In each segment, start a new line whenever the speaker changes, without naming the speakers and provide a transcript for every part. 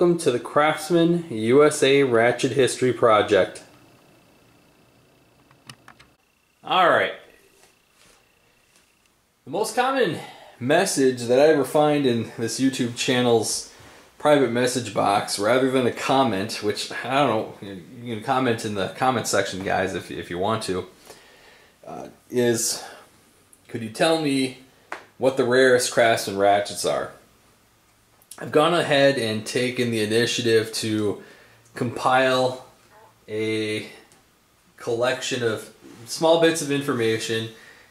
welcome to the Craftsman USA Ratchet History Project. Alright. The most common message that I ever find in this YouTube channel's private message box, rather than a comment, which I don't know, you can comment in the comment section, guys, if, if you want to, uh, is could you tell me what the rarest Craftsman ratchets are? I've gone ahead and taken the initiative to compile a collection of small bits of information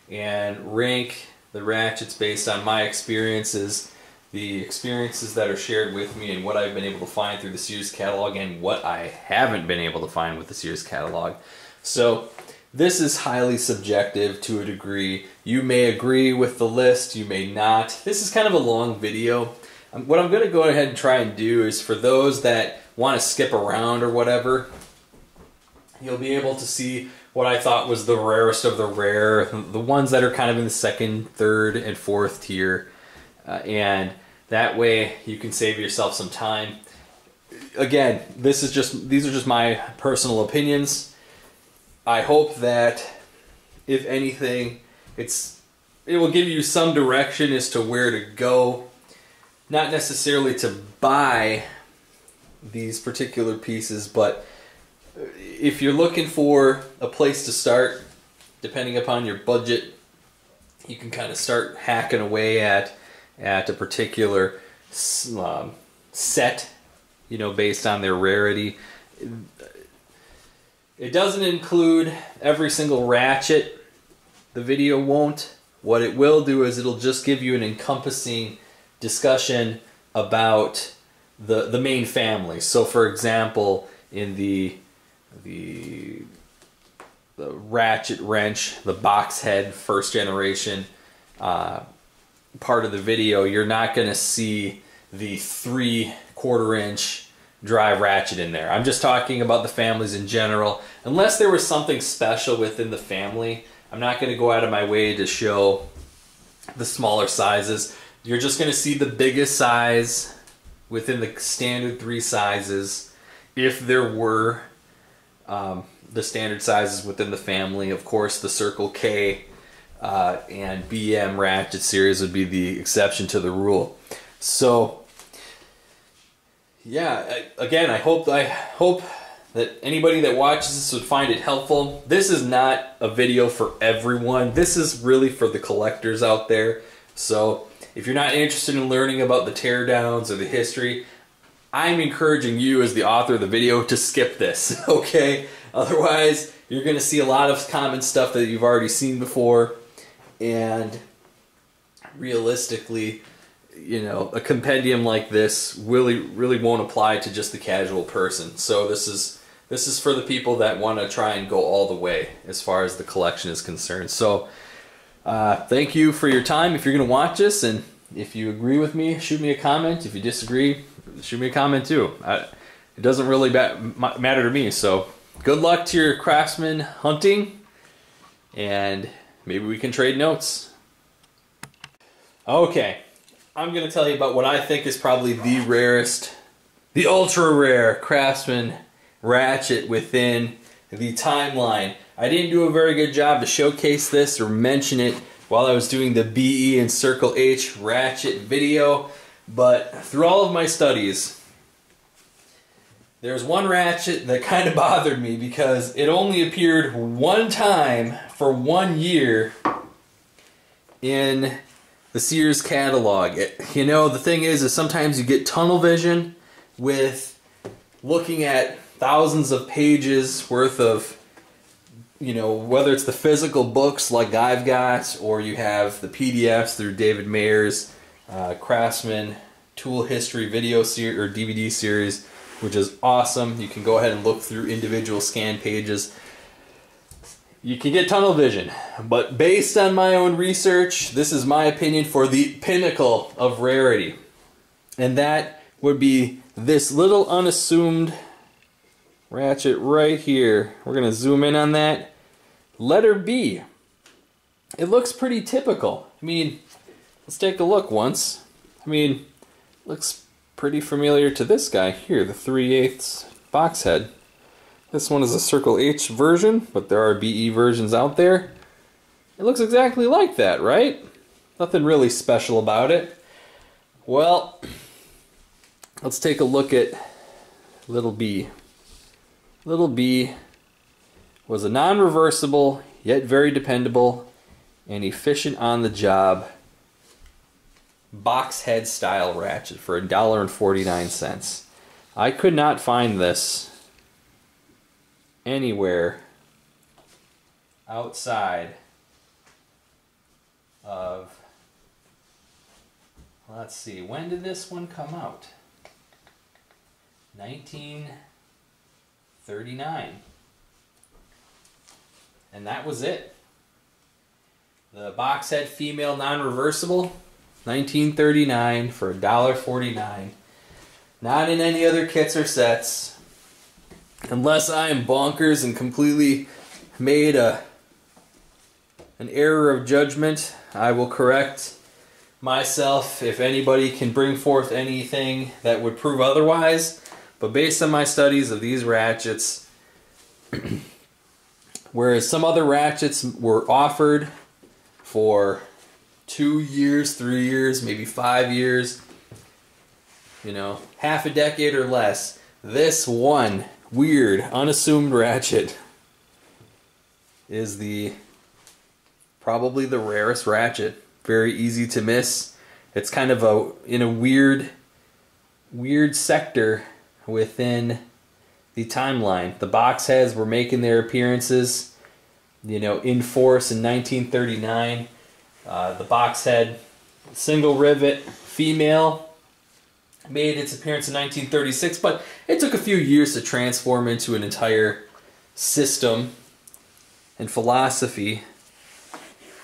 and rank the ratchets based on my experiences, the experiences that are shared with me, and what I've been able to find through the Sears catalog and what I haven't been able to find with the Sears catalog. So this is highly subjective to a degree. You may agree with the list, you may not. This is kind of a long video. Um, what I'm going to go ahead and try and do is for those that want to skip around or whatever, you'll be able to see what I thought was the rarest of the rare, the ones that are kind of in the second, third, and fourth tier. Uh, and that way you can save yourself some time. Again, this is just these are just my personal opinions. I hope that if anything, it's it will give you some direction as to where to go not necessarily to buy these particular pieces, but if you're looking for a place to start, depending upon your budget, you can kind of start hacking away at at a particular um, set, you know, based on their rarity. It doesn't include every single ratchet. The video won't. What it will do is it'll just give you an encompassing discussion about the the main family. So, for example, in the the the ratchet wrench, the box head first generation uh, part of the video, you're not going to see the three quarter inch drive ratchet in there. I'm just talking about the families in general. Unless there was something special within the family, I'm not going to go out of my way to show the smaller sizes. You're just going to see the biggest size within the standard three sizes. If there were um, the standard sizes within the family, of course, the Circle K uh, and BM ratchet series would be the exception to the rule. So, yeah, I, again, I hope I hope that anybody that watches this would find it helpful. This is not a video for everyone. This is really for the collectors out there. So if you're not interested in learning about the teardowns or the history, I'm encouraging you as the author of the video to skip this, okay? Otherwise, you're going to see a lot of common stuff that you've already seen before, and realistically, you know, a compendium like this really really won't apply to just the casual person. So this is this is for the people that want to try and go all the way as far as the collection is concerned. So uh, thank you for your time if you're going to watch this. And if you agree with me, shoot me a comment. If you disagree, shoot me a comment too. I, it doesn't really matter to me. So good luck to your craftsman hunting. And maybe we can trade notes. Okay. I'm going to tell you about what I think is probably the rarest, the ultra rare craftsman ratchet within the timeline. I didn't do a very good job to showcase this or mention it while I was doing the BE and Circle H ratchet video, but through all of my studies, there's one ratchet that kind of bothered me because it only appeared one time for one year in the Sears catalog. It, you know, the thing is, is sometimes you get tunnel vision with looking at thousands of pages worth of you know, whether it's the physical books like I've got, or you have the PDFs through David Mayer's uh, Craftsman Tool History video series or DVD series, which is awesome. You can go ahead and look through individual scan pages. You can get tunnel vision, but based on my own research, this is my opinion for the pinnacle of rarity. And that would be this little unassumed ratchet right here. We're going to zoom in on that. Letter B. It looks pretty typical. I mean, let's take a look once. I mean, looks pretty familiar to this guy here, the 3 8 box head. This one is a Circle H version, but there are BE versions out there. It looks exactly like that, right? Nothing really special about it. Well, let's take a look at Little B. Little B was a non-reversible, yet very dependable and efficient on the job box head style ratchet for $1.49. I could not find this anywhere outside of let's see when did this one come out 1939 and that was it. The box head female non-reversible 1939 for $1.49 not in any other kits or sets. Unless I am bonkers and completely made a an error of judgment, I will correct myself if anybody can bring forth anything that would prove otherwise. But based on my studies of these ratchets, whereas some other ratchets were offered for two years, three years, maybe five years, you know, half a decade or less, this one weird, unassumed ratchet is the probably the rarest ratchet. Very easy to miss. It's kind of a in a weird weird sector within the timeline. The box heads were making their appearances, you know, in force in 1939. Uh, the box head single rivet female made its appearance in 1936, but it took a few years to transform into an entire system and philosophy,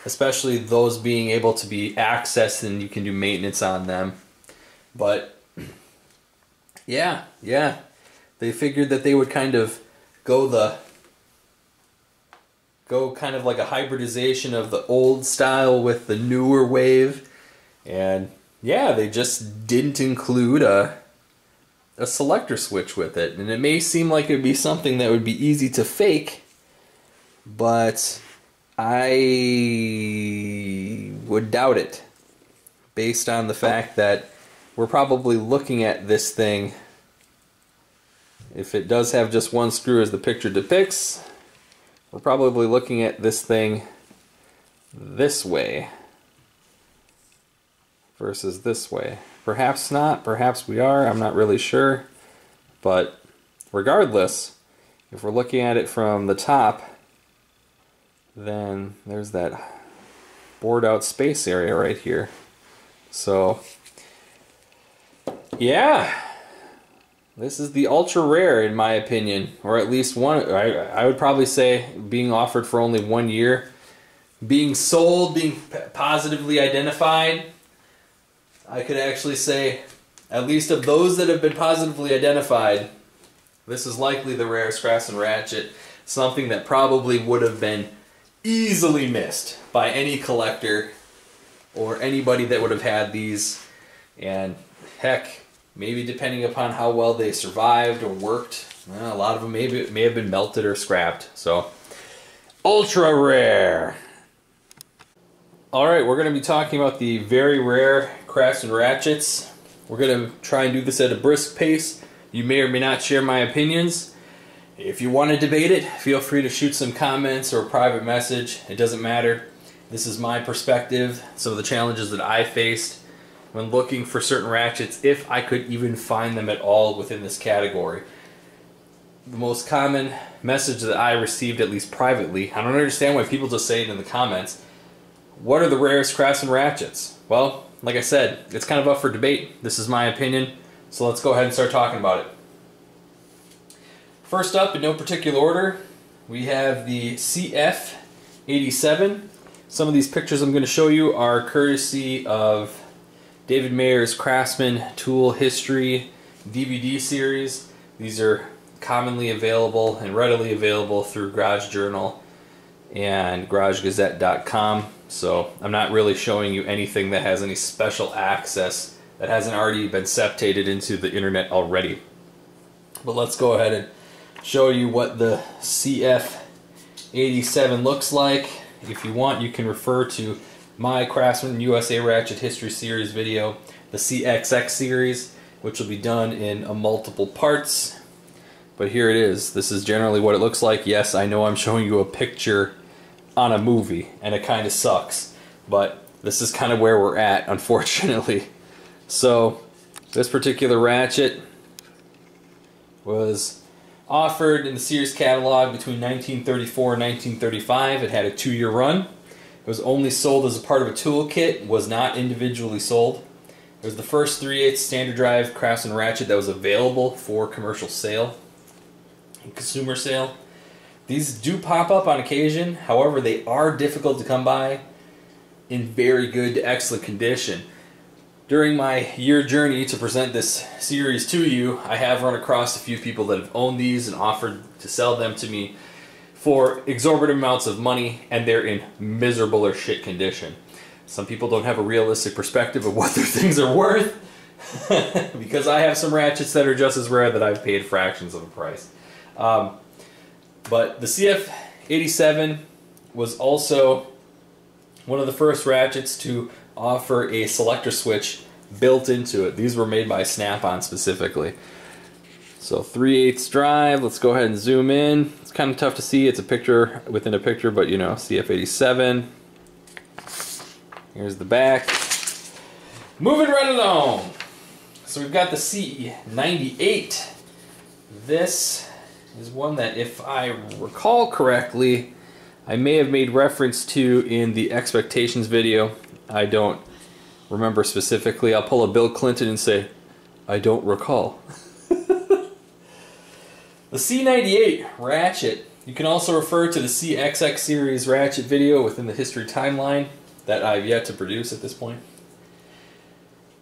especially those being able to be accessed and you can do maintenance on them. But yeah, yeah, they figured that they would kind of go the go kind of like a hybridization of the old style with the newer wave and yeah, they just didn't include a a selector switch with it. And it may seem like it would be something that would be easy to fake, but I would doubt it based on the fact that we're probably looking at this thing if it does have just one screw as the picture depicts we're probably looking at this thing this way versus this way. Perhaps not, perhaps we are, I'm not really sure. But regardless, if we're looking at it from the top, then there's that bored out space area right here. So, yeah, this is the ultra rare in my opinion, or at least one, I, I would probably say being offered for only one year. Being sold, being positively identified, I could actually say, at least of those that have been positively identified, this is likely the rarest and Ratchet, something that probably would have been easily missed by any collector or anybody that would have had these. And heck, maybe depending upon how well they survived or worked, well, a lot of them maybe may have been melted or scrapped. So, ultra rare. All right, we're going to be talking about the very rare Craftsman Ratchets. We're going to try and do this at a brisk pace. You may or may not share my opinions. If you want to debate it, feel free to shoot some comments or a private message. It doesn't matter. This is my perspective, some of the challenges that I faced when looking for certain ratchets, if I could even find them at all within this category. The most common message that I received, at least privately, I don't understand why people just say it in the comments, what are the rarest Craftsman ratchets? Well, like I said, it's kind of up for debate. This is my opinion, so let's go ahead and start talking about it. First up, in no particular order, we have the CF87. Some of these pictures I'm going to show you are courtesy of David Mayer's Craftsman Tool History DVD series. These are commonly available and readily available through Garage Journal and GarageGazette.com. So I'm not really showing you anything that has any special access that hasn't already been septated into the internet already. But let's go ahead and show you what the CF87 looks like. If you want, you can refer to my Craftsman USA Ratchet History Series video, the CXX series, which will be done in multiple parts. But here it is. This is generally what it looks like. Yes, I know I'm showing you a picture on a movie, and it kind of sucks. But this is kind of where we're at, unfortunately. So, this particular ratchet was offered in the Sears catalog between 1934 and 1935. It had a two-year run. It was only sold as a part of a toolkit, was not individually sold. It was the first 3 8 standard drive Craftsman ratchet that was available for commercial sale and consumer sale. These do pop up on occasion, however, they are difficult to come by in very good to excellent condition. During my year journey to present this series to you, I have run across a few people that have owned these and offered to sell them to me for exorbitant amounts of money, and they're in miserable or shit condition. Some people don't have a realistic perspective of what their things are worth, because I have some ratchets that are just as rare that I've paid fractions of a price. Um, but the CF87 was also one of the first ratchets to offer a selector switch built into it. These were made by Snap-on specifically. So 3 8 drive, let's go ahead and zoom in. Kind of tough to see, it's a picture within a picture, but you know, CF87. Here's the back. Moving right along. So we've got the C98. This is one that, if I recall correctly, I may have made reference to in the expectations video. I don't remember specifically. I'll pull a Bill Clinton and say, I don't recall. the C98 Ratchet. You can also refer to the CXX series Ratchet video within the history timeline that I've yet to produce at this point.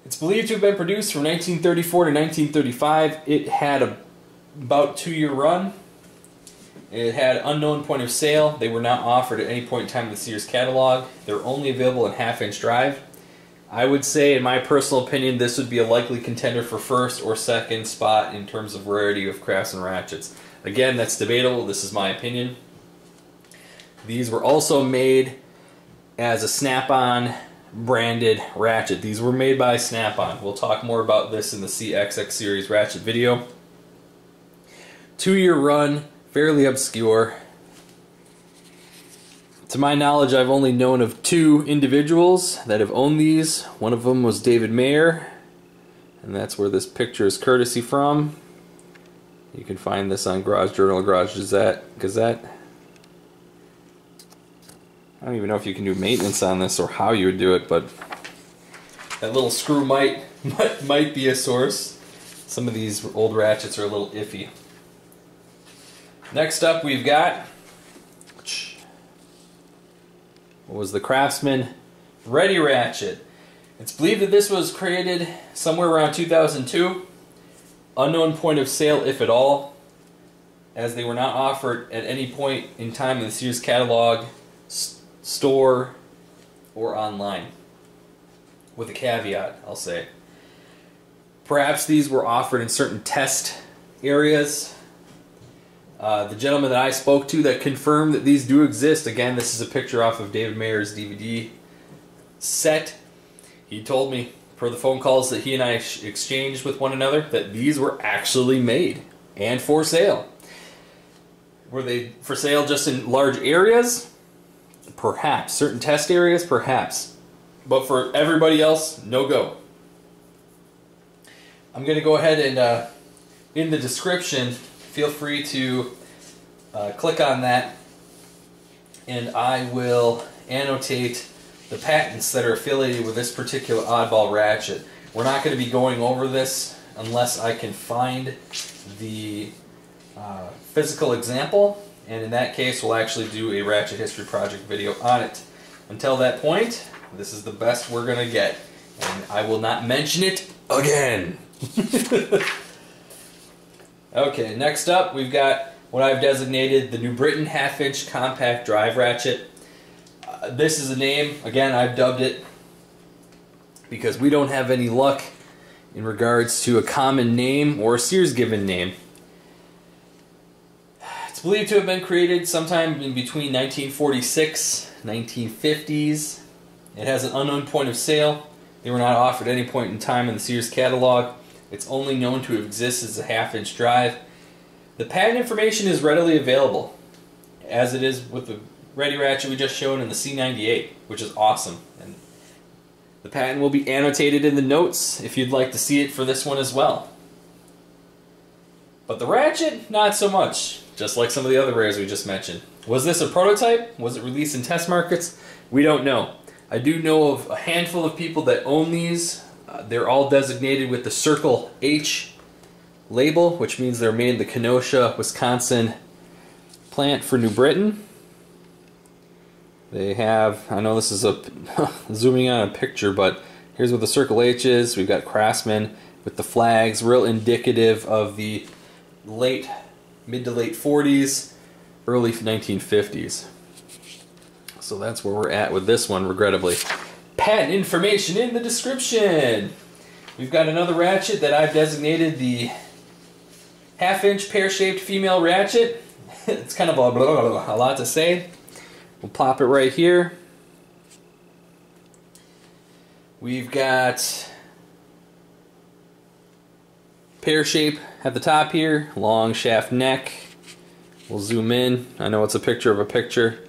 It's believed to have been produced from 1934 to 1935. It had a about two year run. It had unknown point of sale. They were not offered at any point in time in the Sears catalog. They're only available in half inch drive. I would say, in my personal opinion, this would be a likely contender for first or second spot in terms of rarity of Craftsman ratchets. Again, that's debatable. This is my opinion. These were also made as a Snap-on branded ratchet. These were made by Snap-on. We'll talk more about this in the CXX series ratchet video. Two year run, fairly obscure. To my knowledge, I've only known of two individuals that have owned these. One of them was David Mayer, and that's where this picture is courtesy from. You can find this on Garage Journal, Garage Gazette. Gazette. I don't even know if you can do maintenance on this or how you would do it, but that little screw might might, might be a source. Some of these old ratchets are a little iffy. Next up we've got what was the Craftsman Ready Ratchet. It's believed that this was created somewhere around 2002. Unknown point of sale, if at all, as they were not offered at any point in time in the Sears catalog, store, or online. With a caveat, I'll say. Perhaps these were offered in certain test areas uh, the gentleman that I spoke to that confirmed that these do exist, again, this is a picture off of David Mayer's DVD set. He told me, per the phone calls that he and I exchanged with one another, that these were actually made and for sale. Were they for sale just in large areas? Perhaps. Certain test areas? Perhaps. But for everybody else, no go. I'm going to go ahead and, uh, in the description, feel free to uh, click on that and I will annotate the patents that are affiliated with this particular oddball ratchet. We're not going to be going over this unless I can find the uh, physical example and in that case we'll actually do a ratchet history project video on it. Until that point, this is the best we're going to get and I will not mention it again. Okay, next up we've got what I've designated the New Britain half-inch compact drive ratchet. Uh, this is a name, again I've dubbed it because we don't have any luck in regards to a common name or a Sears given name. It's believed to have been created sometime in between 1946 1950s. It has an unknown point of sale. They were not offered at any point in time in the Sears catalog. It's only known to exist as a half inch drive. The patent information is readily available, as it is with the Ready Ratchet we just showed in the C98, which is awesome. And the patent will be annotated in the notes if you'd like to see it for this one as well. But the Ratchet, not so much, just like some of the other rares we just mentioned. Was this a prototype? Was it released in test markets? We don't know. I do know of a handful of people that own these. Uh, they're all designated with the Circle H label, which means they're made in the Kenosha, Wisconsin plant for New Britain. They have, I know this is a zooming on a picture, but here's what the Circle H is. We've got Craftsman with the flags, real indicative of the late, mid to late 40s, early 1950s. So that's where we're at with this one, regrettably. Patent information in the description. We've got another ratchet that I've designated the half inch pear shaped female ratchet. it's kind of a, blah, blah, blah, a lot to say. We'll plop it right here. We've got pear shape at the top here, long shaft neck. We'll zoom in. I know it's a picture of a picture.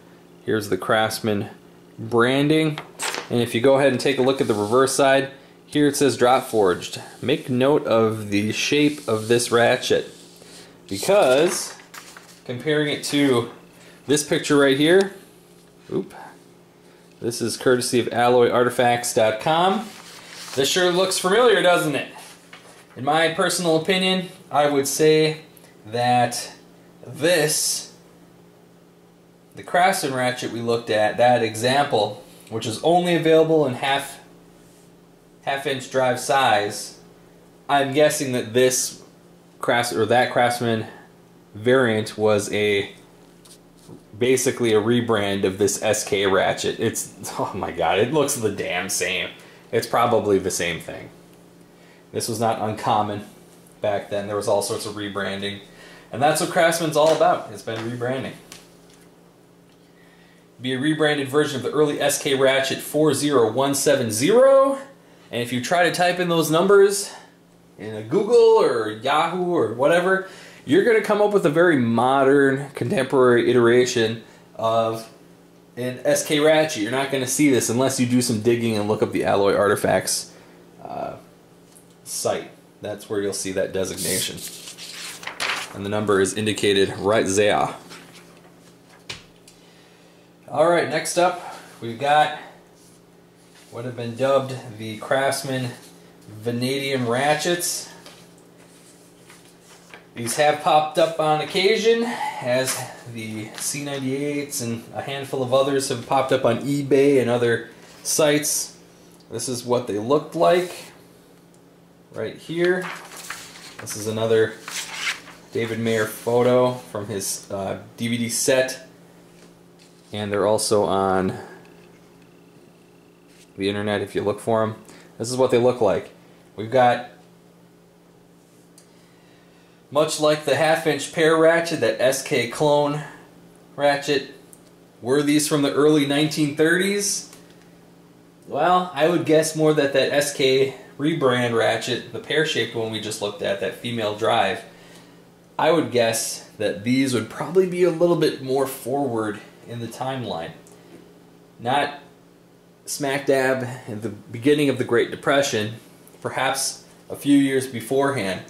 Here's the Craftsman branding. And if you go ahead and take a look at the reverse side, here it says drop forged. Make note of the shape of this ratchet because comparing it to this picture right here, Oop. This is courtesy of alloyartifacts.com. This sure looks familiar, doesn't it? In my personal opinion, I would say that this, the Craftsman ratchet we looked at, that example, which is only available in half half inch drive size, I'm guessing that this crafts or that Craftsman variant was a basically a rebrand of this SK ratchet. It's, oh my god, it looks the damn same. It's probably the same thing. This was not uncommon back then. There was all sorts of rebranding. And that's what Craftsman's all about. It's been rebranding. Be a rebranded version of the early SK Ratchet 40170. And if you try to type in those numbers in a Google or Yahoo or whatever, you're going to come up with a very modern, contemporary iteration of an SK Ratchet. You're not going to see this unless you do some digging and look up the Alloy Artifacts uh, site. That's where you'll see that designation. And the number is indicated right there. Alright, next up, we've got what have been dubbed the Craftsman Vanadium Ratchets. These have popped up on occasion, as the C98s and a handful of others have popped up on eBay and other sites. This is what they looked like right here. This is another David Mayer photo from his uh, DVD set. And they're also on the internet if you look for them. This is what they look like. We've got much like the half inch pear ratchet, that SK clone ratchet, were these from the early 1930s? Well, I would guess more that that SK rebrand ratchet, the pear-shaped one we just looked at, that female drive, I would guess that these would probably be a little bit more forward in the timeline. Not smack dab at the beginning of the Great Depression, perhaps a few years beforehand,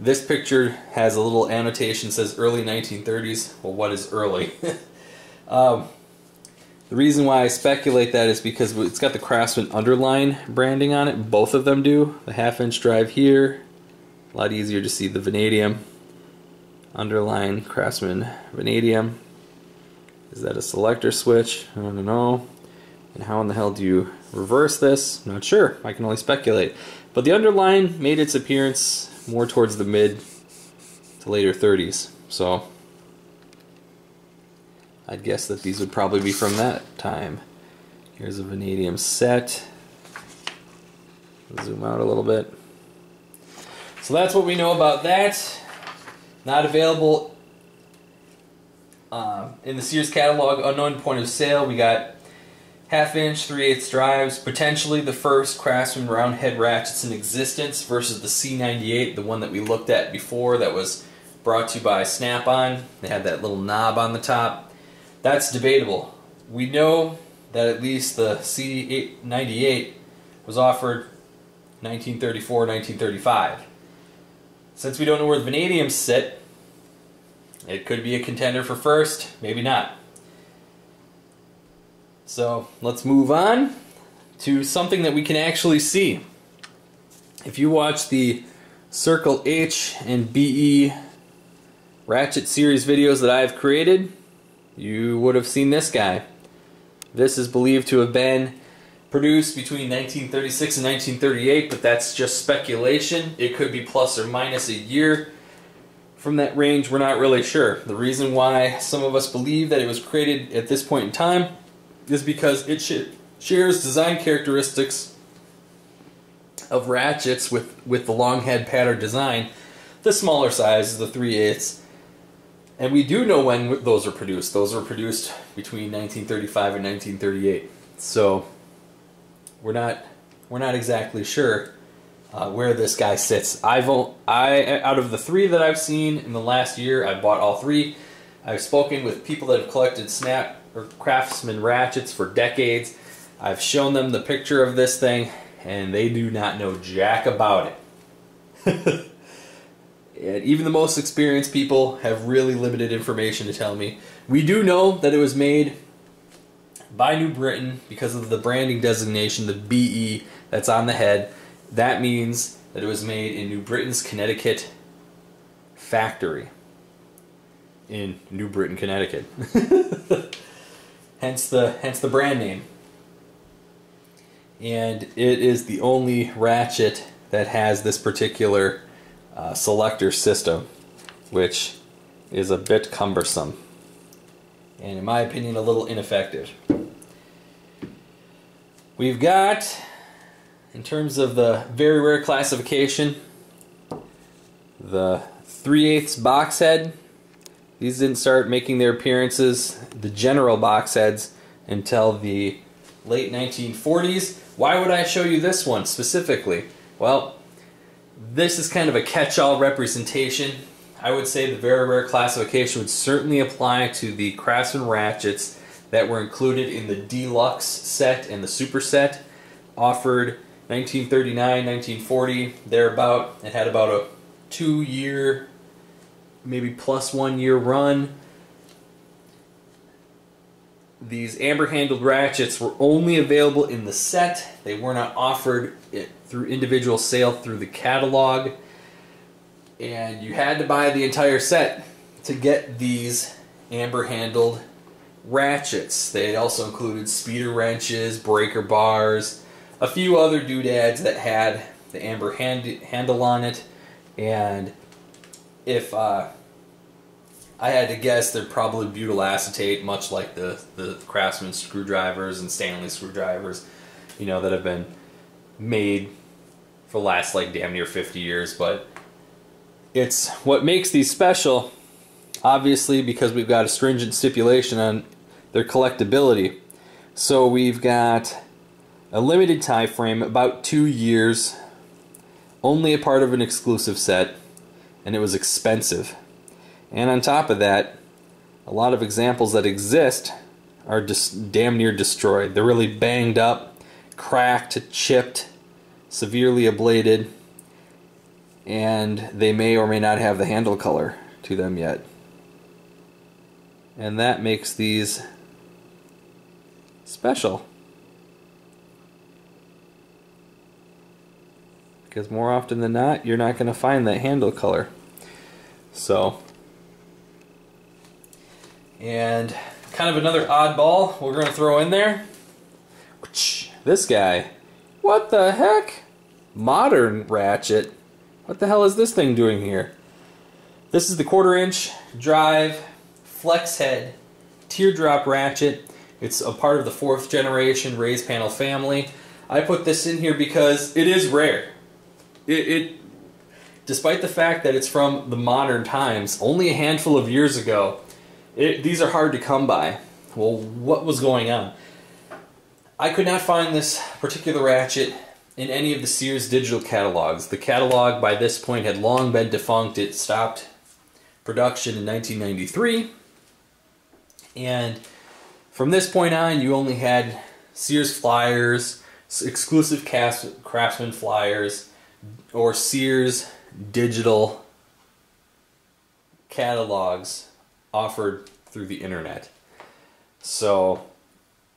this picture has a little annotation says early 1930s. Well, what is early? um, the reason why I speculate that is because it's got the Craftsman underline branding on it. Both of them do. The half inch drive here. A lot easier to see the vanadium. Underline Craftsman vanadium. Is that a selector switch? I don't know. And how in the hell do you reverse this? Not sure. I can only speculate. But the underline made its appearance more towards the mid to later 30s. So I'd guess that these would probably be from that time. Here's a vanadium set. Zoom out a little bit. So that's what we know about that. Not available uh, in the Sears catalog, unknown point of sale. We got half inch, 3 8 drives, potentially the first Craftsman round head ratchets in existence versus the C98, the one that we looked at before that was brought to you by Snap-on. They had that little knob on the top. That's debatable. We know that at least the C98 was offered 1934, 1935. Since we don't know where the vanadiums sit, it could be a contender for first, maybe not. So let's move on to something that we can actually see. If you watch the Circle H and BE Ratchet series videos that I've created, you would have seen this guy. This is believed to have been produced between 1936 and 1938, but that's just speculation. It could be plus or minus a year. From that range, we're not really sure. The reason why some of us believe that it was created at this point in time is because it sh shares design characteristics of ratchets with, with the long head pattern design, the smaller size, is the 3 8 and we do know when those are produced. Those were produced between 1935 and 1938. So we're not we're not exactly sure uh, where this guy sits. I've I out of the three that I've seen in the last year, I've bought all three. I've spoken with people that have collected Snap or Craftsman ratchets for decades. I've shown them the picture of this thing, and they do not know jack about it. And even the most experienced people have really limited information to tell me. We do know that it was made by New Britain because of the branding designation, the BE that's on the head. That means that it was made in New Britain's Connecticut factory in New Britain, Connecticut. hence the hence the brand name. And it is the only ratchet that has this particular uh, selector system, which is a bit cumbersome and in my opinion a little ineffective. We've got, in terms of the very rare classification, the 3 8 box head. These didn't start making their appearances, the general box heads, until the late 1940s. Why would I show you this one specifically? Well, this is kind of a catch-all representation. I would say the very rare classification would certainly apply to the Craftsman ratchets that were included in the deluxe set and the super set offered 1939 1940 thereabout it had about a two year maybe plus one year run. These amber handled ratchets were only available in the set. They were not offered through individual sale through the catalog. And you had to buy the entire set to get these amber handled ratchets. They also included speeder wrenches, breaker bars, a few other doodads that had the amber hand handle on it. And if uh, I had to guess, they're probably butyl acetate, much like the, the Craftsman screwdrivers and Stanley screwdrivers, you know, that have been made for the last like damn near 50 years. But it's what makes these special, obviously, because we've got a stringent stipulation on their collectability. So we've got a limited time frame, about two years, only a part of an exclusive set, and it was expensive. And on top of that, a lot of examples that exist are just damn near destroyed. They're really banged up, cracked, chipped, severely ablated, and they may or may not have the handle color to them yet. And that makes these special. Because more often than not, you're not going to find that handle color. So, and kind of another oddball we're going to throw in there. This guy. What the heck? Modern ratchet. What the hell is this thing doing here? This is the quarter inch drive flex head teardrop ratchet. It's a part of the fourth generation raised panel family. I put this in here because it is rare. It, it despite the fact that it's from the modern times, only a handful of years ago, it, these are hard to come by. Well, what was going on? I could not find this particular ratchet in any of the Sears digital catalogs. The catalog by this point had long been defunct. It stopped production in 1993. And from this point on, you only had Sears flyers, exclusive cast Craftsman flyers, or Sears digital catalogs offered through the internet. So,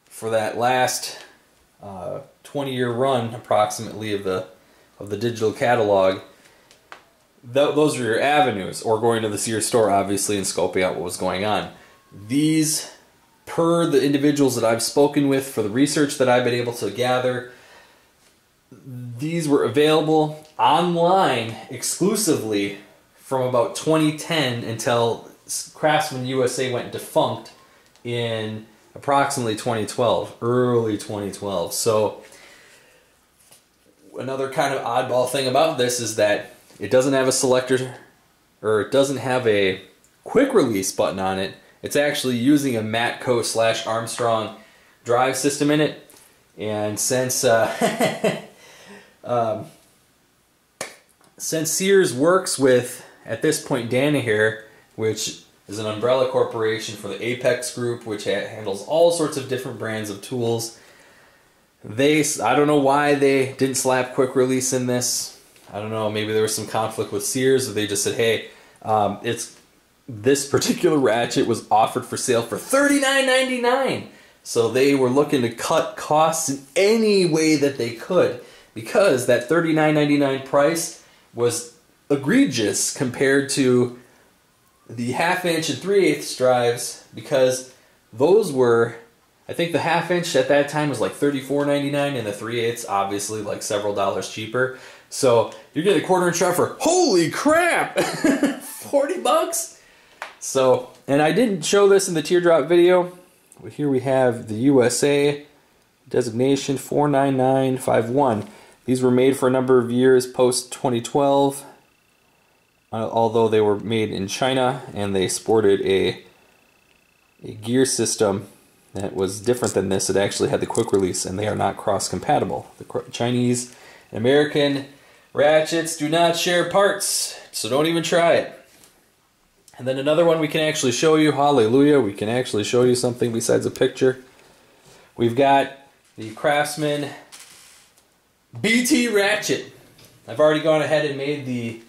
for that last uh, 20 year run, approximately, of the of the digital catalog, th those are your avenues, or going to the Sears store, obviously, and scoping out what was going on. These, per the individuals that I've spoken with for the research that I've been able to gather, these were available online exclusively from about 2010 until Craftsman USA went defunct in approximately 2012, early 2012. So another kind of oddball thing about this is that it doesn't have a selector or it doesn't have a quick release button on it. It's actually using a Matco slash Armstrong drive system in it. And since uh, um, since Sears works with, at this point, Danaher, which is an umbrella corporation for the Apex Group, which ha handles all sorts of different brands of tools. They, I don't know why they didn't slap quick release in this. I don't know, maybe there was some conflict with Sears, or they just said, hey, um, it's this particular ratchet was offered for sale for $39.99. So they were looking to cut costs in any way that they could because that $39.99 price was egregious compared to the half inch and three eighths drives because those were I think the half inch at that time was like $34.99 and the three eighths obviously like several dollars cheaper. So you're getting a quarter inch drive for holy crap 40 bucks. So and I didn't show this in the teardrop video. But here we have the USA designation 49951. These were made for a number of years post 2012, uh, although they were made in China and they sported a, a gear system that was different than this. It actually had the quick release and they are not cross compatible. The Chinese and American ratchets do not share parts, so don't even try it. And then another one we can actually show you, hallelujah, we can actually show you something besides a picture. We've got the Craftsman BT Ratchet. I've already gone ahead and made the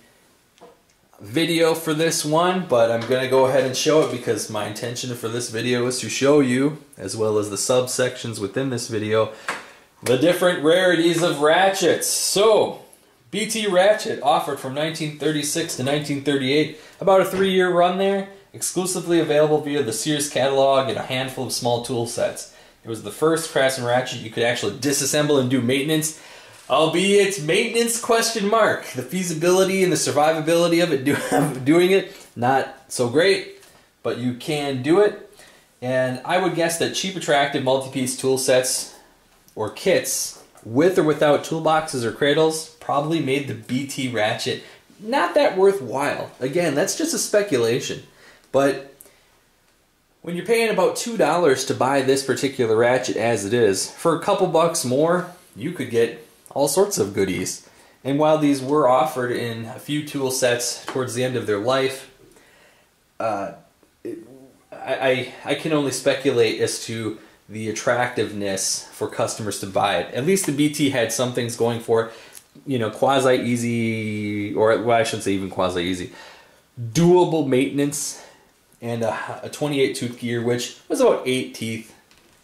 video for this one, but I'm going to go ahead and show it because my intention for this video is to show you, as well as the subsections within this video, the different rarities of ratchets. So, BT Ratchet offered from 1936 to 1938, about a three-year run there, exclusively available via the Sears catalog and a handful of small tool sets. It was the first Craftsman ratchet you could actually disassemble and do maintenance albeit maintenance question mark. The feasibility and the survivability of it do, doing it not so great, but you can do it. And I would guess that cheap, attractive multi-piece tool sets or kits with or without toolboxes or cradles probably made the BT ratchet not that worthwhile. Again, that's just a speculation. But when you're paying about $2 to buy this particular ratchet as it is, for a couple bucks more, you could get all sorts of goodies. And while these were offered in a few tool sets towards the end of their life, uh, I, I can only speculate as to the attractiveness for customers to buy it. At least the BT had some things going for it, you know, quasi easy, or well, I shouldn't say even quasi easy, doable maintenance and a, a 28 tooth gear, which was about eight teeth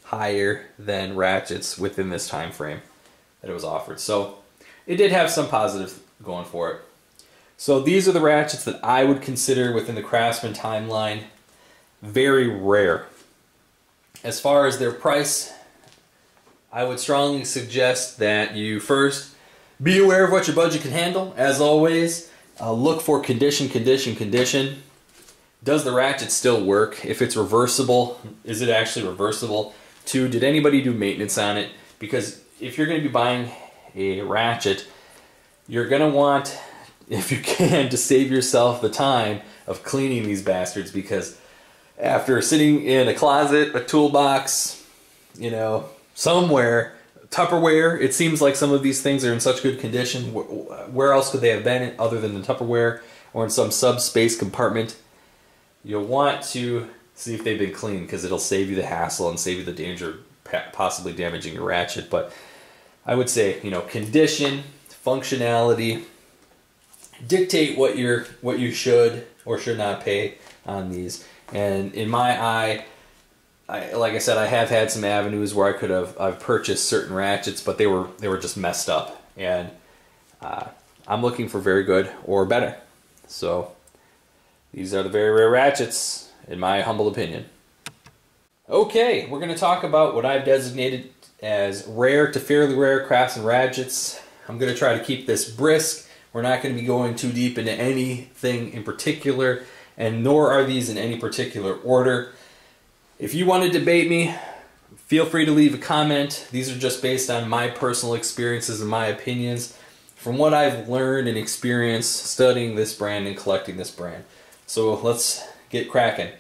higher than ratchets within this time frame that it was offered. So it did have some positives going for it. So these are the ratchets that I would consider within the Craftsman timeline very rare. As far as their price, I would strongly suggest that you first be aware of what your budget can handle. As always, uh, look for condition, condition, condition. Does the ratchet still work? If it's reversible, is it actually reversible? Two, did anybody do maintenance on it? Because if you're going to be buying a ratchet, you're going to want if you can, to save yourself the time of cleaning these bastards because after sitting in a closet, a toolbox, you know, somewhere, Tupperware, it seems like some of these things are in such good condition. Where else could they have been other than the Tupperware or in some subspace compartment? You'll want to see if they've been cleaned because it'll save you the hassle and save you the danger possibly damaging your ratchet. But I would say, you know, condition, functionality, dictate what you're what you should or should not pay on these. And in my eye, I, like I said, I have had some avenues where I could have I've purchased certain ratchets, but they were they were just messed up, and uh, I'm looking for very good or better. So these are the very rare ratchets, in my humble opinion. Okay, we're going to talk about what I've designated as rare to fairly rare Craftsman ratchets. I'm going to try to keep this brisk. We're not going to be going too deep into anything in particular and nor are these in any particular order. If you want to debate me, feel free to leave a comment. These are just based on my personal experiences and my opinions from what I've learned and experienced studying this brand and collecting this brand. So let's get cracking.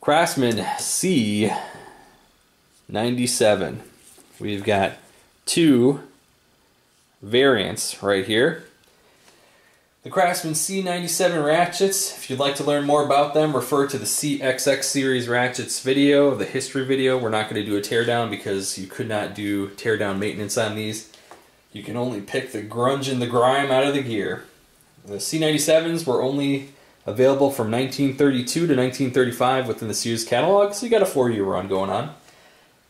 Craftsman C97. We've got two variants right here. The Craftsman C97 ratchets, if you'd like to learn more about them, refer to the CXX series ratchets video, the history video. We're not going to do a teardown because you could not do teardown maintenance on these. You can only pick the grunge and the grime out of the gear. The C97s were only available from 1932 to 1935 within the Sears catalog, so you got a four-year run going on.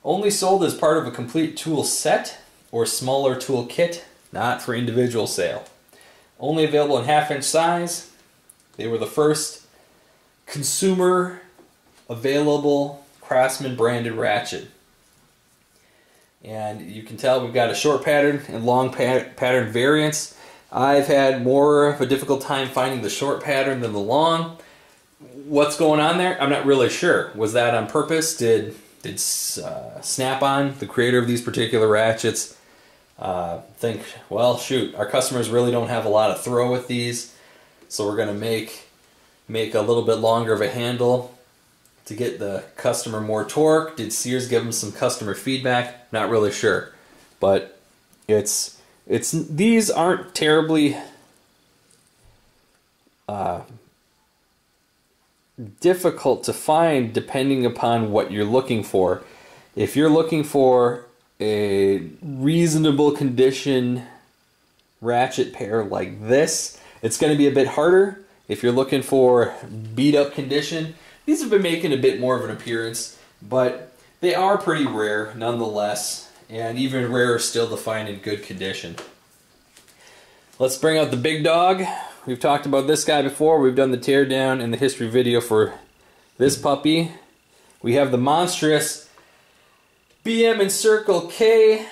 Only sold as part of a complete tool set or smaller tool kit, not for individual sale. Only available in half inch size. They were the first consumer available Craftsman branded ratchet. And you can tell we've got a short pattern and long pat pattern variants. I've had more of a difficult time finding the short pattern than the long. What's going on there? I'm not really sure. Was that on purpose? Did did uh, Snap-on, the creator of these particular ratchets, uh, think, well, shoot, our customers really don't have a lot of throw with these, so we're going to make make a little bit longer of a handle to get the customer more torque. Did Sears give them some customer feedback? Not really sure, but it's it's these aren't terribly uh, difficult to find depending upon what you're looking for. If you're looking for a reasonable condition ratchet pair like this. It's going to be a bit harder if you're looking for beat up condition. These have been making a bit more of an appearance, but they are pretty rare nonetheless, and even rarer still to find in good condition. Let's bring out the big dog. We've talked about this guy before. We've done the teardown in the history video for this puppy. We have the monstrous BM and Circle K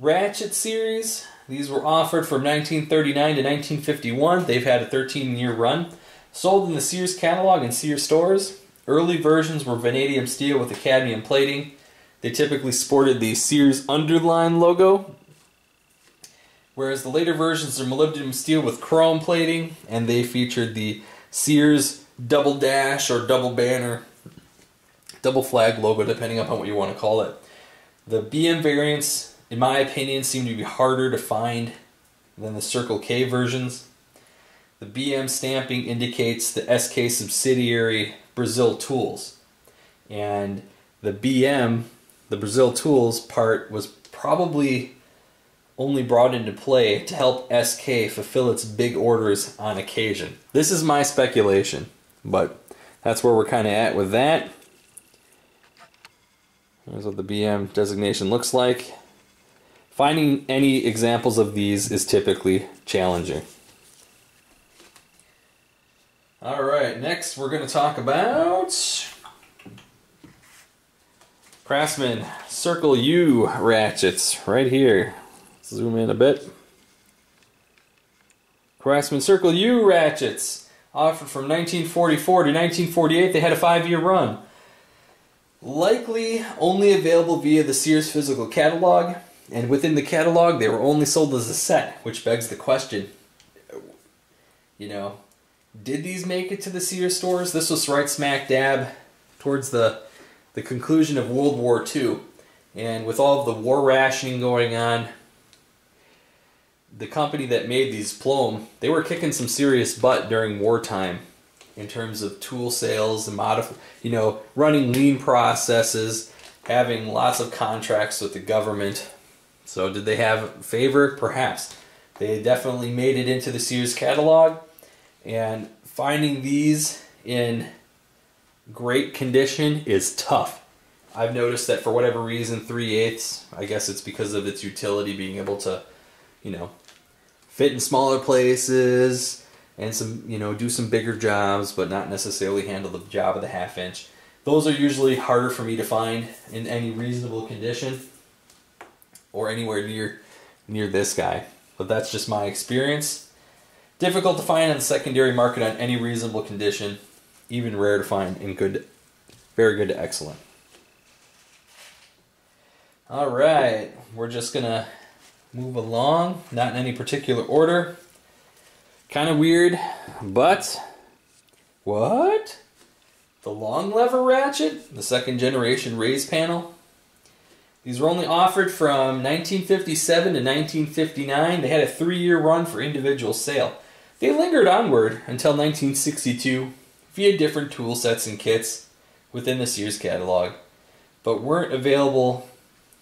Ratchet series. These were offered from 1939 to 1951. They've had a 13 year run. Sold in the Sears catalog and Sears stores. Early versions were vanadium steel with a cadmium plating. They typically sported the Sears underline logo, whereas the later versions are molybdenum steel with chrome plating, and they featured the Sears double dash or double banner double flag logo, depending upon what you want to call it. The BM variants, in my opinion, seem to be harder to find than the Circle K versions. The BM stamping indicates the SK subsidiary Brazil Tools. And the BM, the Brazil Tools part, was probably only brought into play to help SK fulfill its big orders on occasion. This is my speculation, but that's where we're kind of at with that. Here's what the BM designation looks like. Finding any examples of these is typically challenging. All right, next we're going to talk about Craftsman Circle U ratchets right here. Zoom in a bit. Craftsman Circle U ratchets offered from 1944 to 1948. They had a five-year run. Likely only available via the Sears physical catalog, and within the catalog they were only sold as a set, which begs the question, you know, did these make it to the Sears stores? This was right smack dab towards the the conclusion of World War II. And with all of the war rationing going on, the company that made these Plomb, they were kicking some serious butt during wartime in terms of tool sales and modif- you know, running lean processes, having lots of contracts with the government. So did they have favor? Perhaps. They definitely made it into the Sears catalog and finding these in great condition is tough. I've noticed that for whatever reason, 3 eighths, I guess it's because of its utility being able to, you know, fit in smaller places and some, you know, do some bigger jobs, but not necessarily handle the job of the half inch. Those are usually harder for me to find in any reasonable condition or anywhere near near this guy. But that's just my experience. Difficult to find on the secondary market on any reasonable condition even rare to find in good, very good to excellent. All right, we're just gonna move along, not in any particular order. Kind of weird, but what? The long lever ratchet, the second generation raise panel. These were only offered from 1957 to 1959. They had a three year run for individual sale. They lingered onward until 1962 via different tool sets and kits within the Sears catalog, but weren't available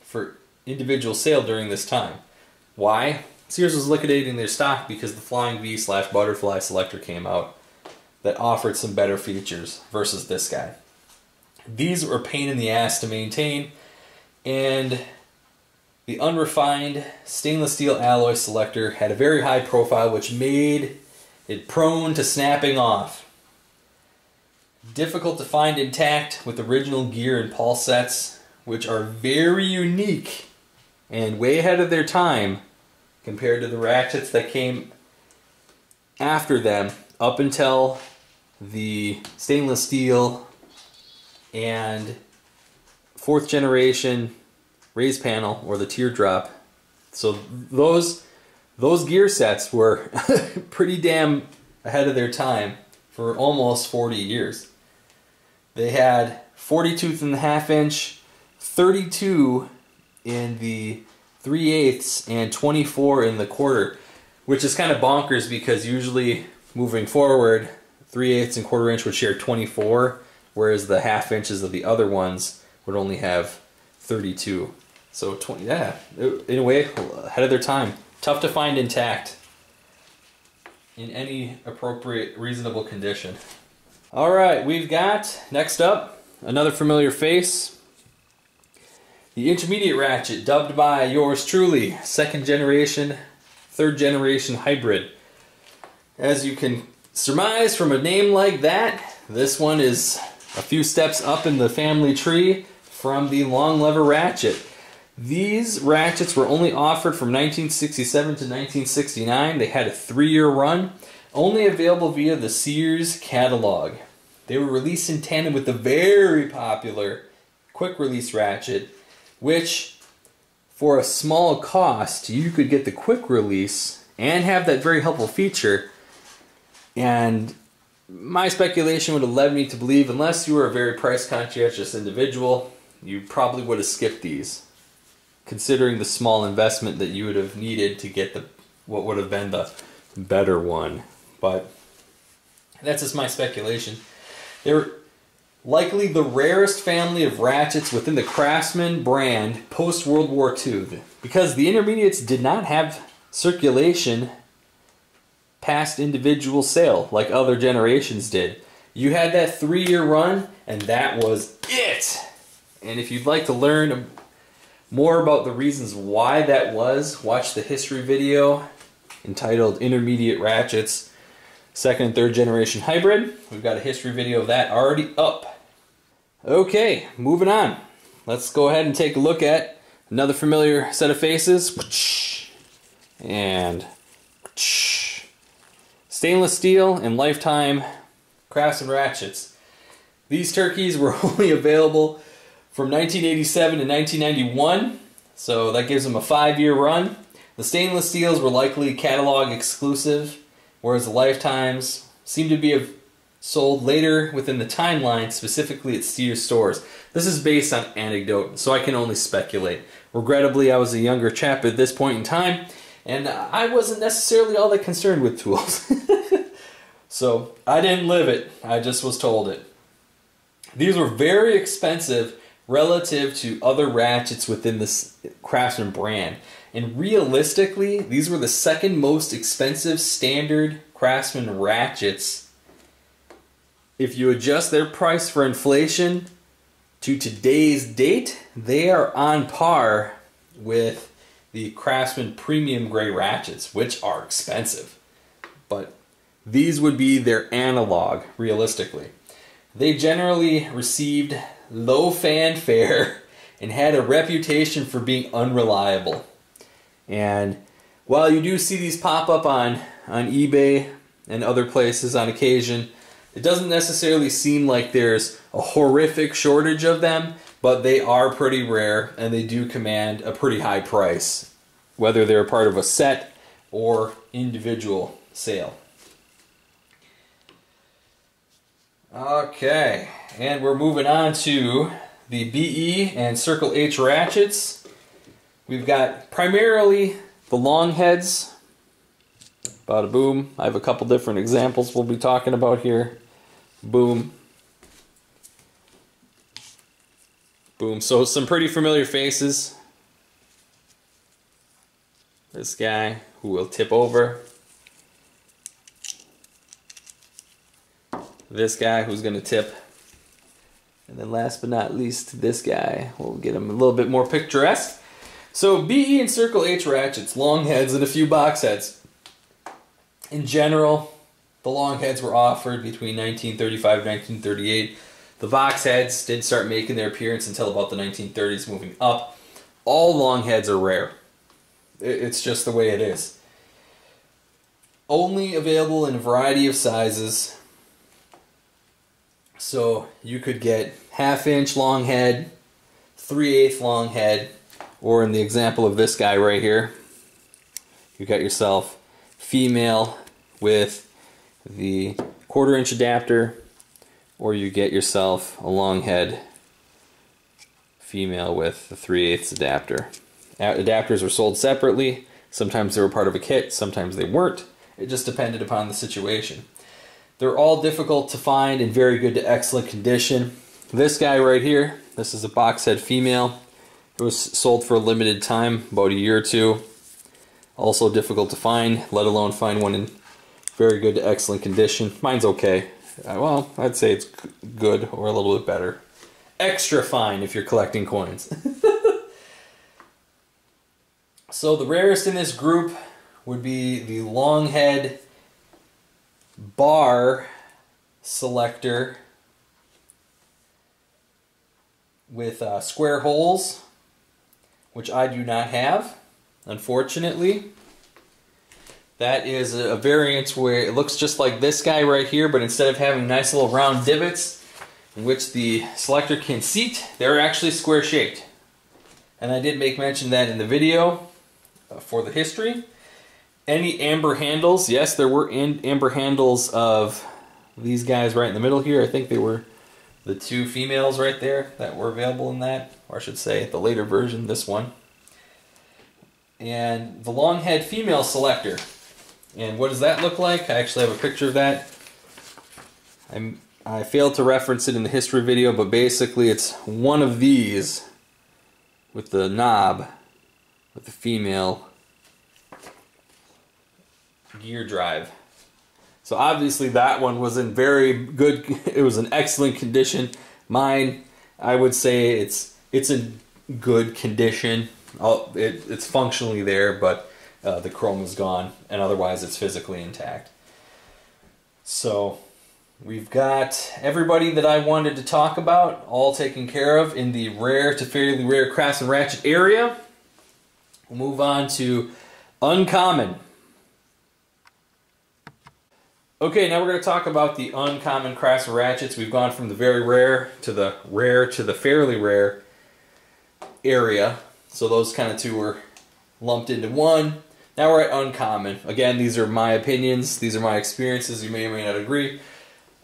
for individual sale during this time. Why? Sears was liquidating their stock because the Flying V slash Butterfly selector came out that offered some better features versus this guy. These were a pain in the ass to maintain, and the unrefined stainless steel alloy selector had a very high profile, which made it prone to snapping off difficult to find intact with original gear and pulse sets, which are very unique and way ahead of their time compared to the ratchets that came after them up until the stainless steel and fourth generation raised panel or the teardrop. So those those gear sets were pretty damn ahead of their time for almost 40 years. They had 42 and a half inch, 32 in the 3 eighths, and 24 in the quarter, which is kind of bonkers because usually moving forward, 3 eighths and quarter inch would share 24, whereas the half inches of the other ones would only have 32. So 20, yeah, in a way, ahead of their time. Tough to find intact in any appropriate, reasonable condition. All right, we've got next up another familiar face. The intermediate ratchet, dubbed by yours truly, second generation, third generation hybrid. As you can surmise from a name like that, this one is a few steps up in the family tree from the long lever ratchet. These ratchets were only offered from 1967 to 1969. They had a three year run only available via the Sears catalog. They were released in tandem with the very popular quick release ratchet, which for a small cost you could get the quick release and have that very helpful feature. And my speculation would have led me to believe, unless you were a very price conscientious individual, you probably would have skipped these, considering the small investment that you would have needed to get the what would have been the better one. But that's just my speculation. They're likely the rarest family of ratchets within the Craftsman brand post World War II because the intermediates did not have circulation past individual sale like other generations did. You had that three year run, and that was it. And if you'd like to learn more about the reasons why that was, watch the history video entitled Intermediate Ratchets second and third generation hybrid. We've got a history video of that already up. Okay, moving on. Let's go ahead and take a look at another familiar set of faces. And stainless steel and lifetime Craftsman ratchets. These turkeys were only available from 1987 to 1991, so that gives them a five year run. The stainless steels were likely catalog exclusive whereas the lifetimes seem to be sold later within the timeline, specifically at Sears stores. This is based on anecdote, so I can only speculate. Regrettably, I was a younger chap at this point in time, and I wasn't necessarily all that concerned with tools. so I didn't live it, I just was told it. These were very expensive relative to other ratchets within this Craftsman brand. And realistically, these were the second most expensive standard Craftsman ratchets. If you adjust their price for inflation to today's date, they are on par with the Craftsman Premium Gray ratchets, which are expensive. But these would be their analog, realistically. They generally received low fanfare and had a reputation for being unreliable. And while you do see these pop up on, on eBay and other places on occasion, it doesn't necessarily seem like there's a horrific shortage of them, but they are pretty rare and they do command a pretty high price, whether they're part of a set or individual sale. Okay, and we're moving on to the BE and Circle H ratchets. We've got primarily the long heads. Bada boom. I have a couple different examples we'll be talking about here. Boom. Boom. So some pretty familiar faces. This guy who will tip over. this guy who's going to tip. And then last but not least, this guy. We'll get him a little bit more picturesque. So BE and Circle H ratchets, long heads and a few box heads. In general, the long heads were offered between 1935 and 1938. The box heads didn't start making their appearance until about the 1930s, moving up. All long heads are rare. It's just the way it is. Only available in a variety of sizes, so you could get half inch long head, three eighth long head, or in the example of this guy right here, you got yourself female with the quarter inch adapter, or you get yourself a long head female with the 3 eighths adapter. Adapters were sold separately. Sometimes they were part of a kit, sometimes they weren't. It just depended upon the situation. They're all difficult to find in very good to excellent condition. This guy right here, this is a box head female. It was sold for a limited time, about a year or two. Also difficult to find, let alone find one in very good to excellent condition. Mine's okay. Uh, well, I'd say it's good or a little bit better. Extra fine if you're collecting coins. so the rarest in this group would be the long head bar selector with uh, square holes, which I do not have, unfortunately. That is a variant where it looks just like this guy right here, but instead of having nice little round divots in which the selector can seat, they're actually square shaped. And I did make mention that in the video uh, for the history. Any amber handles? Yes, there were amber handles of these guys right in the middle here. I think they were the two females right there that were available in that, or I should say the later version, this one. And the long head female selector. And what does that look like? I actually have a picture of that. I'm, I failed to reference it in the history video, but basically it's one of these with the knob with the female gear drive. So obviously that one was in very good, it was in excellent condition. Mine, I would say it's it's in good condition. It, it's functionally there, but uh, the chrome is gone, and otherwise it's physically intact. So we've got everybody that I wanted to talk about all taken care of in the rare to fairly rare Craftsman ratchet area. We'll move on to uncommon. Okay, now we're going to talk about the uncommon Craftsman ratchets. We've gone from the very rare to the rare to the fairly rare area. So those kind of two were lumped into one. Now we're at uncommon. Again, these are my opinions. These are my experiences. You may or may not agree.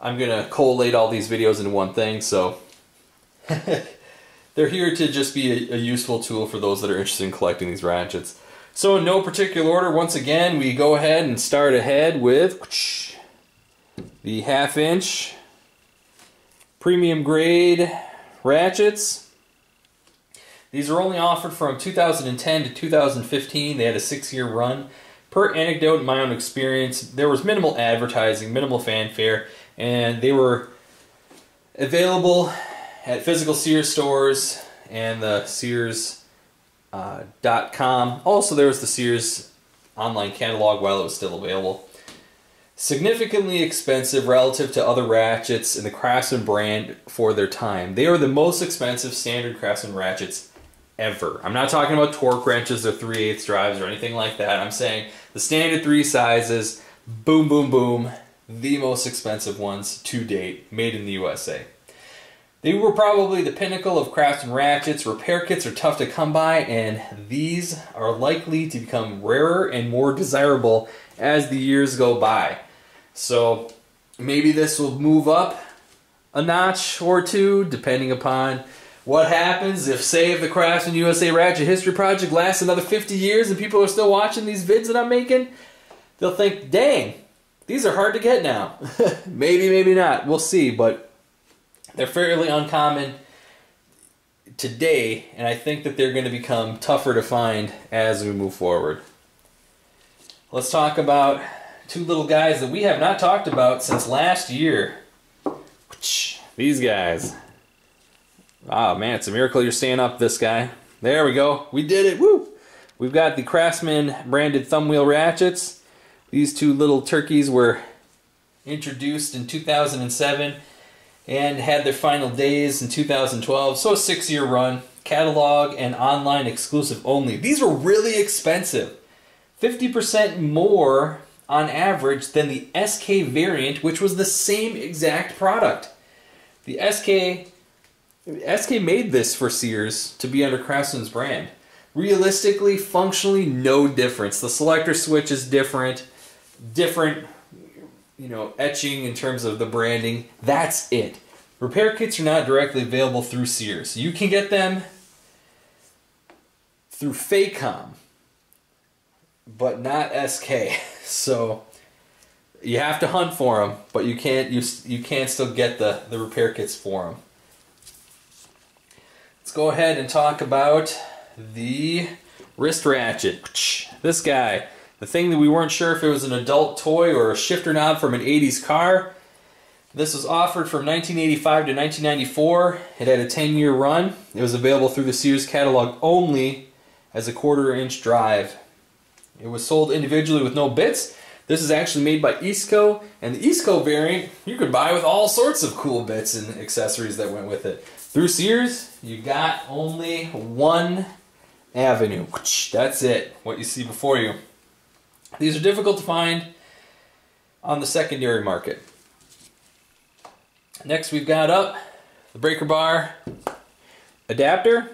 I'm going to collate all these videos into one thing, so they're here to just be a, a, useful tool for those that are interested in collecting these ratchets. So in no particular order, once again, we go ahead and start ahead with the half inch premium grade ratchets. These were only offered from 2010 to 2015. They had a six-year run. Per anecdote in my own experience, there was minimal advertising, minimal fanfare, and they were available at physical Sears stores and the Sears.com. Uh, also, there was the Sears online catalog while it was still available. Significantly expensive relative to other ratchets in the Craftsman brand for their time. They are the most expensive standard Craftsman ratchets ever. I'm not talking about torque wrenches or 3 8 drives or anything like that. I'm saying the standard three sizes, boom, boom, boom, the most expensive ones to date, made in the USA. They were probably the pinnacle of craftsman ratchets. Repair kits are tough to come by, and these are likely to become rarer and more desirable as the years go by. So maybe this will move up a notch or two, depending upon what happens if, say, if the Craftsman USA Ratchet History Project lasts another 50 years and people are still watching these vids that I'm making, they'll think, dang, these are hard to get now. maybe, maybe not. We'll see, but they're fairly uncommon today, and I think that they're going to become tougher to find as we move forward. Let's talk about two little guys that we have not talked about since last year. These guys. Oh man, it's a miracle you're staying up this guy. There we go. We did it. Woo! We've got the Craftsman branded thumb wheel ratchets. These two little turkeys were introduced in 2007 and had their final days in 2012. So a six year run, catalog and online exclusive only. These were really expensive. 50% more on average than the SK variant, which was the same exact product. The SK SK made this for Sears to be under Craftsman's brand. Realistically, functionally, no difference. The selector switch is different, different, you know, etching in terms of the branding. That's it. Repair kits are not directly available through Sears. You can get them through Facom, but not SK. So you have to hunt for them, but you can't you you can't still get the the repair kits for them. Go ahead and talk about the wrist ratchet. This guy, the thing that we weren't sure if it was an adult toy or a shifter knob from an 80s car. This was offered from 1985 to 1994. It had a 10 year run. It was available through the Sears catalog only as a quarter inch drive. It was sold individually with no bits. This is actually made by Easco, and the Easco variant you could buy with all sorts of cool bits and accessories that went with it. Through Sears, you got only one avenue. That's it, what you see before you. These are difficult to find on the secondary market. Next we've got up the breaker bar adapter.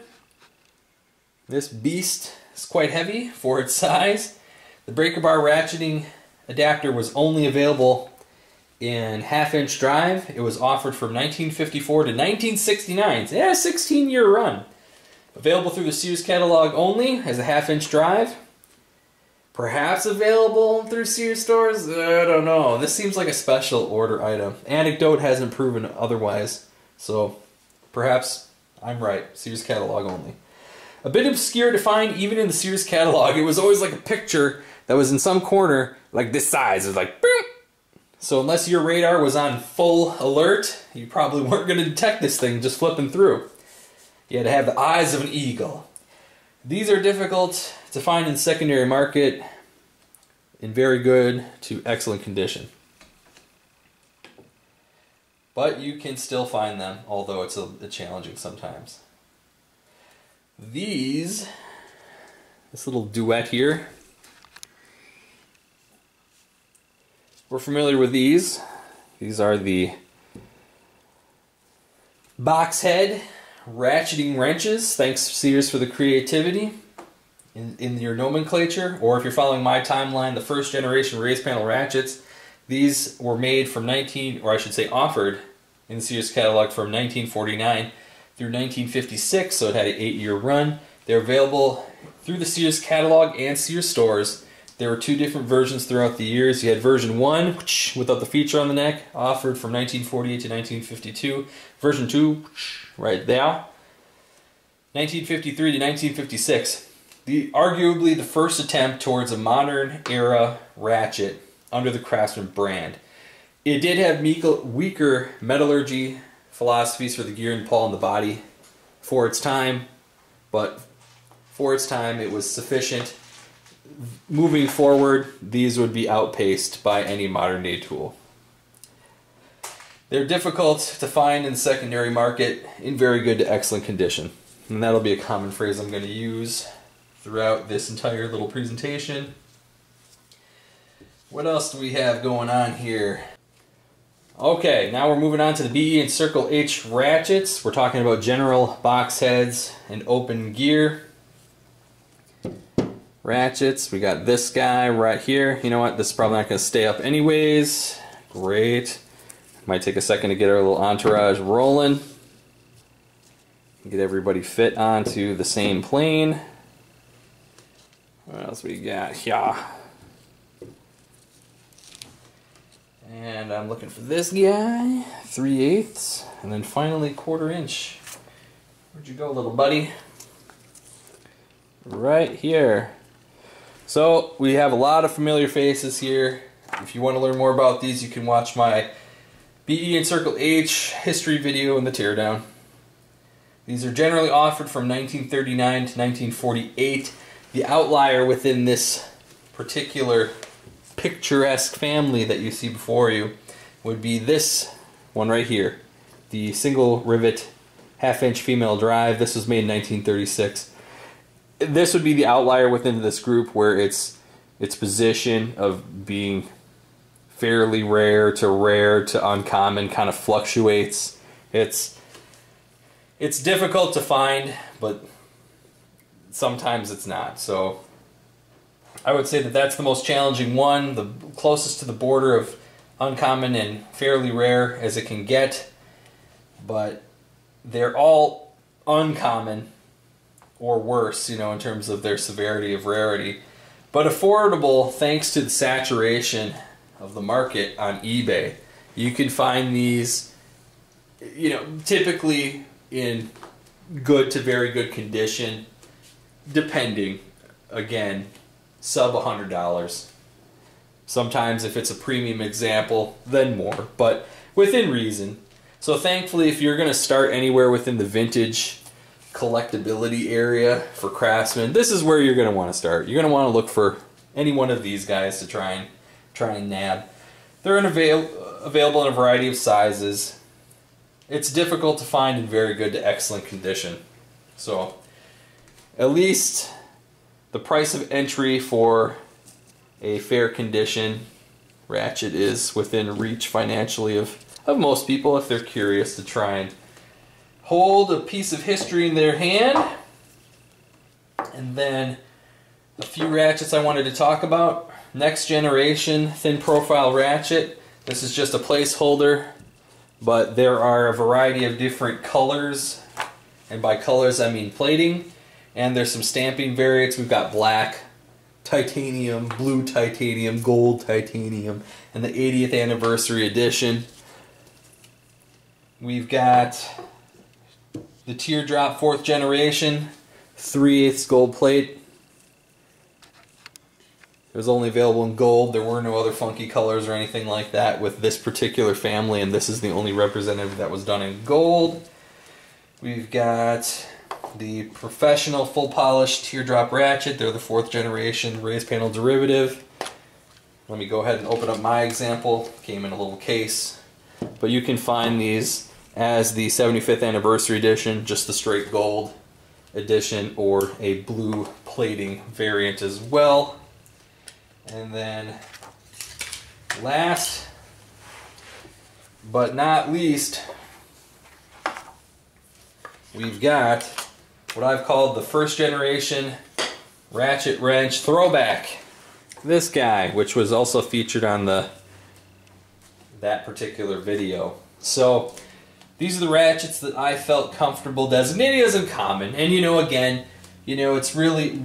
This beast is quite heavy for its size. The breaker bar ratcheting adapter was only available in half inch drive. It was offered from 1954 to 1969. So yeah, a 16 year run. Available through the Sears catalog only as a half inch drive. Perhaps available through Sears stores? I don't know. This seems like a special order item. Anecdote hasn't proven otherwise. So perhaps I'm right. Sears catalog only. A bit obscure to find even in the Sears catalog. It was always like a picture that was in some corner like this size. It was like! So unless your radar was on full alert, you probably weren't going to detect this thing just flipping through. You had to have the eyes of an eagle. These are difficult to find in secondary market in very good to excellent condition. But you can still find them, although it's a, a challenging sometimes. These, this little duet here, We're familiar with these. These are the box head ratcheting wrenches. Thanks Sears for the creativity. in, in your nomenclature, or if you're following my timeline, the first generation raised panel ratchets, these were made from 19, or I should say offered in the Sears catalog from 1949 through 1956, so it had an eight year run. They're available through the Sears catalog and Sears stores. There were two different versions throughout the years. You had version 1, without the feature on the neck, offered from 1948 to 1952. Version 2, right there. 1953 to 1956 the arguably the first attempt towards a modern era ratchet under the Craftsman brand. It did have weaker metallurgy philosophies for the gear and pawl and the body for its time, but for its time it was sufficient. Moving forward, these would be outpaced by any modern day tool. They're difficult to find in the secondary market in very good to excellent condition. And that'll be a common phrase I'm going to use throughout this entire little presentation. What else do we have going on here? Okay, now we're moving on to the BE and Circle H ratchets. We're talking about general box heads and open gear ratchets. We got this guy right here. You know what? This is probably not going to stay up anyways. Great. Might take a second to get our little entourage rolling. Get everybody fit onto the same plane. What else we got Yeah. And I'm looking for this guy, 3 eighths, and then finally quarter inch. Where'd you go, little buddy? Right here. So we have a lot of familiar faces here. If you want to learn more about these, you can watch my BE and Circle H history video in the teardown. These are generally offered from 1939 to 1948 the outlier within this particular picturesque family that you see before you would be this one right here. The single rivet half inch female drive. This was made in 1936. This would be the outlier within this group where its its position of being fairly rare to rare to uncommon kind of fluctuates. It's it's difficult to find, but sometimes it's not. So I would say that that's the most challenging one, the closest to the border of uncommon and fairly rare as it can get. But they're all uncommon or worse, you know, in terms of their severity of rarity. But affordable thanks to the saturation of the market on eBay. You can find these, you know, typically in good to very good condition depending, again, sub $100. Sometimes, if it's a premium example, then more, but within reason. So, thankfully, if you're going to start anywhere within the vintage collectability area for craftsmen, this is where you're going to want to start. You're going to want to look for any one of these guys to try and try and nab. They're in avail available in a variety of sizes. It's difficult to find in very good to excellent condition. So at least the price of entry for a fair condition ratchet is within reach financially of, of most people if they're curious to try and hold a piece of history in their hand. And then a few ratchets I wanted to talk about. Next generation thin profile ratchet. This is just a placeholder, but there are a variety of different colors. And by colors I mean plating. And there's some stamping variants. We've got black, titanium, blue titanium, gold titanium, and the 80th anniversary edition. We've got the teardrop fourth generation, 3 8 gold plate. It was only available in gold. There were no other funky colors or anything like that with this particular family, and this is the only representative that was done in gold. We've got the professional full polished teardrop ratchet. They're the fourth generation raised panel derivative. Let me go ahead and open up my example. Came in a little case. But you can find these as the 75th anniversary edition, just the straight gold edition, or a blue plating variant as well. And then last but not least, we've got what I've called the first generation ratchet wrench throwback. This guy, which was also featured on the that particular video. So these are the ratchets that I felt comfortable designating as uncommon. And you know, again, you know, it's really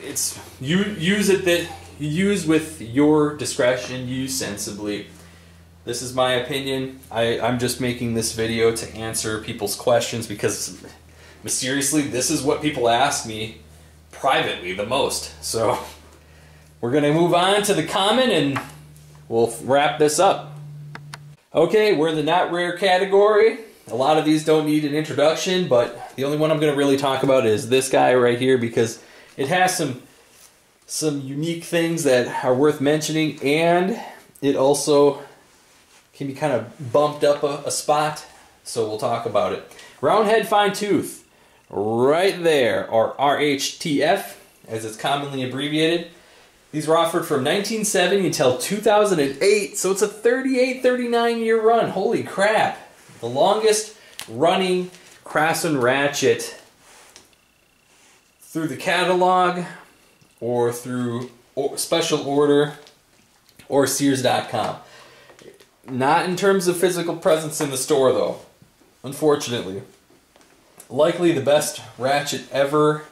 it's you use it that you use with your discretion, use sensibly. This is my opinion. I, I'm just making this video to answer people's questions because mysteriously this is what people ask me privately the most. So we're gonna move on to the common and we'll wrap this up. Okay, we're in the not rare category. A lot of these don't need an introduction, but the only one I'm gonna really talk about is this guy right here because it has some some unique things that are worth mentioning and it also can be kind of bumped up a, a spot so we'll talk about it. Roundhead fine tooth. Right there or RHTF as it's commonly abbreviated these were offered from 1970 until 2008 so it's a 38 39 year run holy crap the longest running Craftsman ratchet through the catalog or through special order or Sears.com. Not in terms of physical presence in the store, though, unfortunately. Likely the best ratchet ever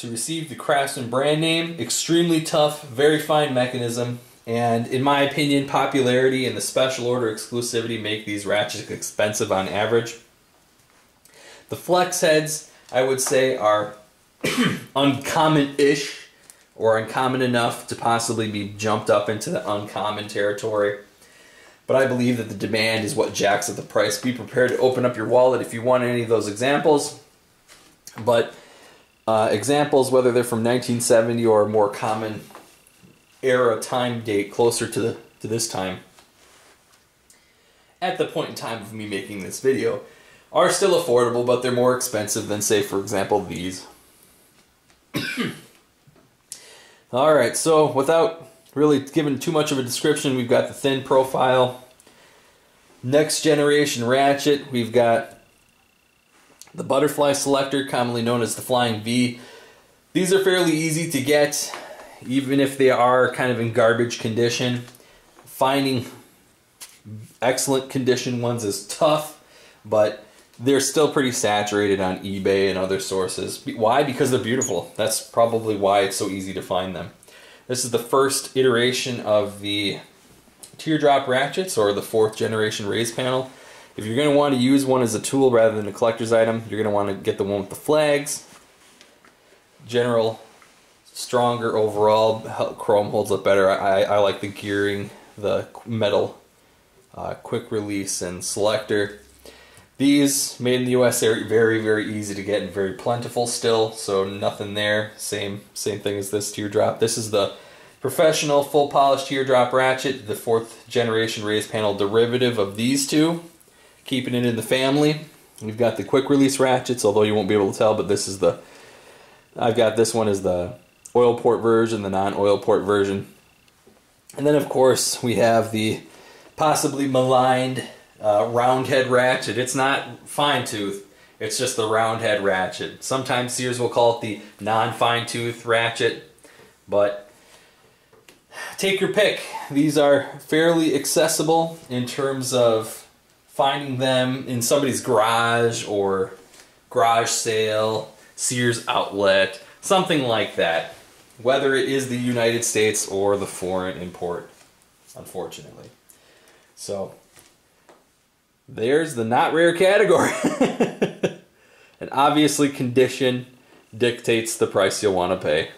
to receive the Craftsman brand name. Extremely tough, very fine mechanism, and in my opinion, popularity and the special order exclusivity make these ratchets expensive on average. The flex heads I would say are uncommon-ish or uncommon enough to possibly be jumped up into the uncommon territory. But I believe that the demand is what jacks up the price. Be prepared to open up your wallet if you want any of those examples. But uh, examples, whether they're from 1970 or a more common era time date closer to the to this time, at the point in time of me making this video, are still affordable, but they're more expensive than, say, for example, these. All right, so without really giving too much of a description, we've got the thin profile. Next generation ratchet, we've got the butterfly selector, commonly known as the Flying V. These are fairly easy to get, even if they are kind of in garbage condition. Finding excellent condition ones is tough, but they're still pretty saturated on eBay and other sources. Why? Because they're beautiful. That's probably why it's so easy to find them. This is the first iteration of the teardrop ratchets or the fourth generation raised panel. If you're going to want to use one as a tool rather than a collector's item, you're going to want to get the one with the flags. General, stronger overall, chrome holds up better. I, I like the gearing, the metal uh, quick release and selector. These, made in the US, are very, very easy to get and very plentiful still, so nothing there. Same, same thing as this teardrop. This is the professional full polished teardrop ratchet, the fourth generation raised panel derivative of these two. Keeping it in the family. We've got the quick release ratchets, although you won't be able to tell, but this is the, I've got this one as the oil port version, the non-oil port version. And then of course we have the possibly maligned uh, round head ratchet. It's not fine tooth. It's just the round head ratchet. Sometimes Sears will call it the non-fine tooth ratchet, but take your pick. These are fairly accessible in terms of finding them in somebody's garage or garage sale, Sears outlet, something like that. Whether it is the United States or the foreign import, unfortunately. So there's the not rare category. and obviously condition dictates the price you'll want to pay.